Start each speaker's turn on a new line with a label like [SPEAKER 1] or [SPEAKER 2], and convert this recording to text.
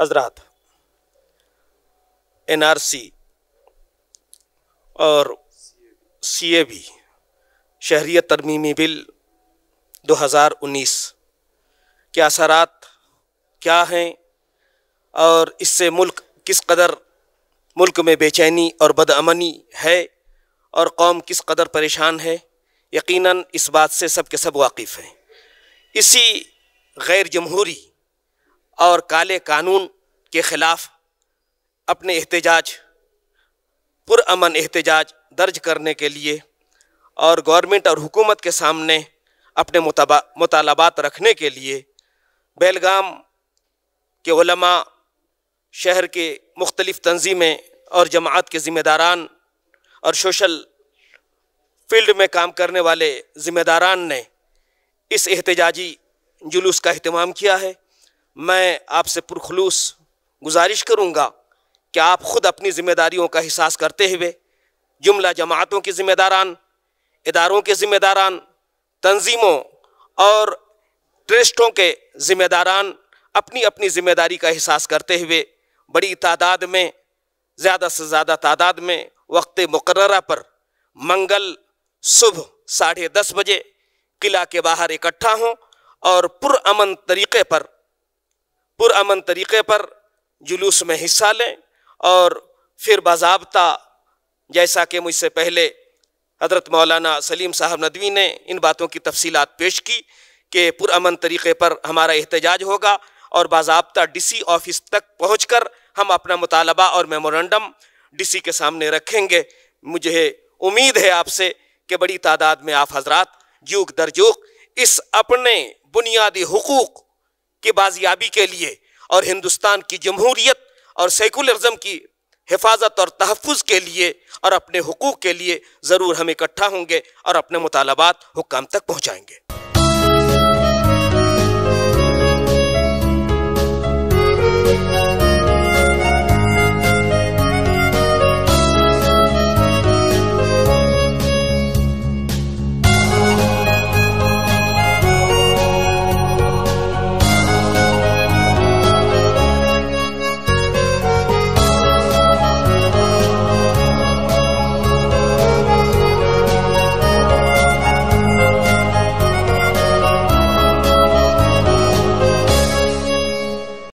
[SPEAKER 1] حضرات N R C اور سی اے be شہریت ترمیمی بل دو ہزار انیس کے اثرات کیا ہیں اور اس سے ملک کس قدر ملک میں بے چینی اور بد امنی ہے اور قوم کس قدر پریشان ہے؟ یقیناً اس بات سے سب کے سب واقف ہیں۔ اسی غیر جمہوری اور کالے قانون کے خلاف اپنے احتجاج، پرامن احتجاج درج کرنے کے لیے اور گورنمنٹ اور حکومت کے سامنے اپنے مطالبات رکھنے کے لیے بیلگام کے علماء، شہر کے مختلف تنظیمیں اور جماعت کے ذمہ داران اور سوشل فیلڈ میں کام کرنے والے ذمہ داران نے اس احتجاجی جلوس کا اہتمام کیا ہے۔ میں آپ سے پرخلوص گزارش کروں گا کہ آپ خود اپنی ذمہ داریوں کا احساس کرتے ہوئے جملہ جماعتوں کے ذمہ داران، اداروں کے ذمہ داران، تنظیموں اور ٹرسٹوں کے ذمہ داران اپنی اپنی ذمہ داری کا احساس کرتے ہوئے بڑی تعداد میں، زیادہ سے زیادہ تعداد میں وقت مقررہ پر منگل صبح ساڑھے دس بجے قلعہ کے باہر اکٹھا ہوں اور پرامن طریقے پر پرامن طریقے پر جلوس میں حصہ لیں اور پھر باضابطہ جیسا کہ مجھ سے پہلے حضرت مولانا سلیم صاحب ندوی نے ان باتوں کی تفصیلات پیش کی کہ پرامن طریقے پر ہمارا احتجاج ہوگا اور باضابطہ ڈی سی آفس تک پہنچ کر ہم اپنا مطالبہ اور میمورنڈم ڈی سی کے سامنے رکھیں گے۔ مجھے امید ہے آپ سے کہ بڑی تعداد میں آپ حضرات جوک در جوک اس اپنے بنیادی حقوق کی بازیابی کے لیے اور ہندوستان کی جمہوریت اور سیکولرزم کی حفاظت اور تحفظ کے لیے اور اپنے حقوق کے لیے ضرور ہم اکٹھا ہوں گے اور اپنے مطالبات حکام تک پہنچائیں گے۔